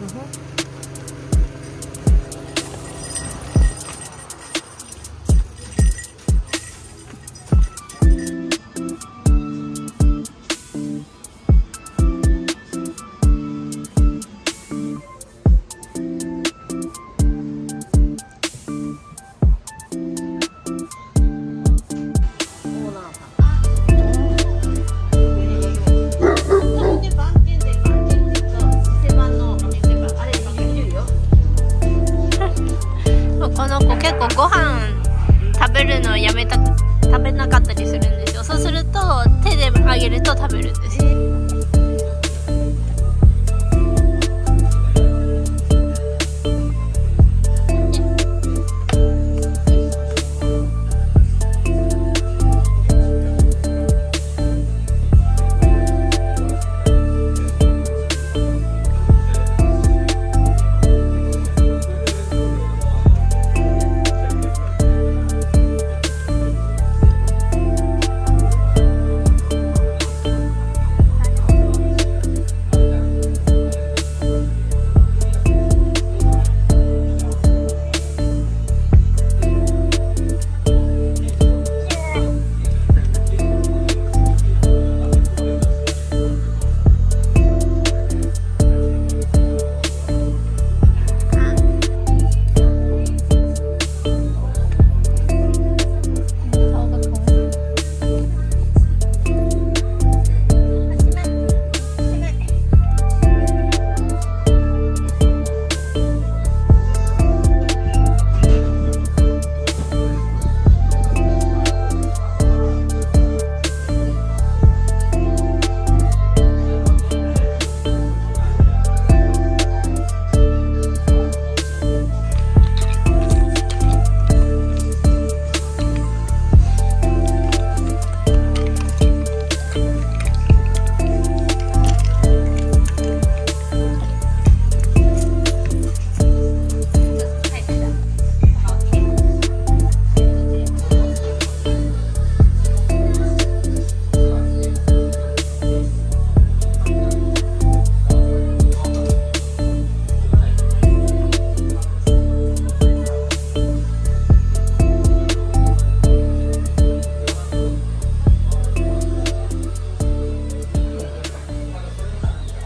Mm-hmm. この子結構ご飯食べるのやめた食べなかったりするんですよ。そうすると手であげると食べるんです